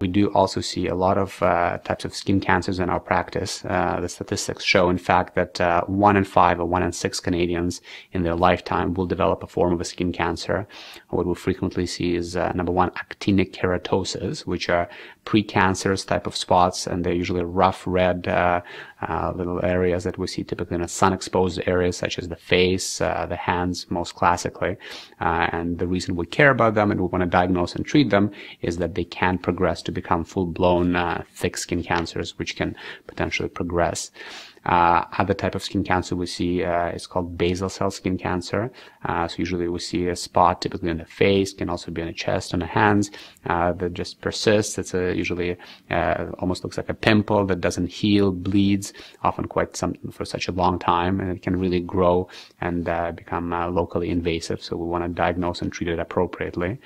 we do also see a lot of uh, types of skin cancers in our practice. Uh, the statistics show, in fact, that uh, one in five or one in six Canadians in their lifetime will develop a form of a skin cancer. What we frequently see is uh, number one, actinic keratosis, which are precancerous type of spots, and they're usually rough red uh, uh, little areas that we see typically in a sun-exposed areas such as the face, uh, the hands, most classically. Uh, and the reason we care about them and we want to diagnose and treat them is that they can progress to become full-blown uh, thick skin cancers, which can potentially progress. Uh, other type of skin cancer we see uh, is called basal cell skin cancer. Uh, so usually we see a spot typically on the face, can also be on the chest, on the hands, uh, that just persists. It's a, usually uh, almost looks like a pimple that doesn't heal, bleeds, often quite some for such a long time, and it can really grow and uh, become locally invasive. So we want to diagnose and treat it appropriately.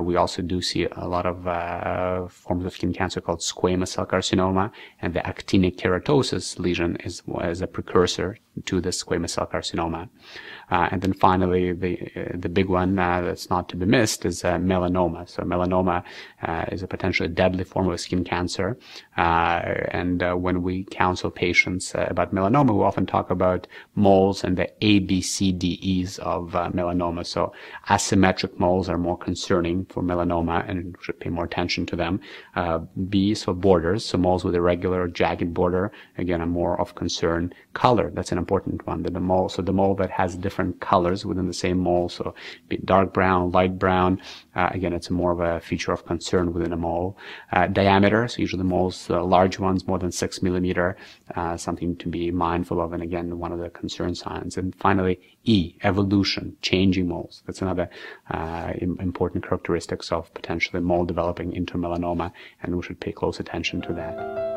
we also do see a lot of forms of skin cancer called squamous cell carcinoma, and the actinic keratosis lesion is, is a precursor to the squamous cell carcinoma. Uh, and then finally, the uh, the big one uh, that's not to be missed is uh, melanoma. So melanoma uh, is a potentially deadly form of skin cancer. Uh, and when we counsel patients about melanoma, we often talk about moles and the A, B, C, D, E's of melanoma. So asymmetric moles are more concerning for melanoma, and should pay more attention to them. B, so borders, so moles with a regular jagged border, again, are more of concern. Color, that's an important one. The, the mole, so the mole that has different colors within the same mole, so dark brown, light brown. Uh, again, it's more of a feature of concern within a mole. Uh, diameter, so usually moles, uh, large ones, more than six millimeter, uh, something to be mindful of, and again, one of the concern signs. And finally, E, evolution, changing moles. That's another uh, important characteristics of potentially mole developing into melanoma, and we should pay close attention to that.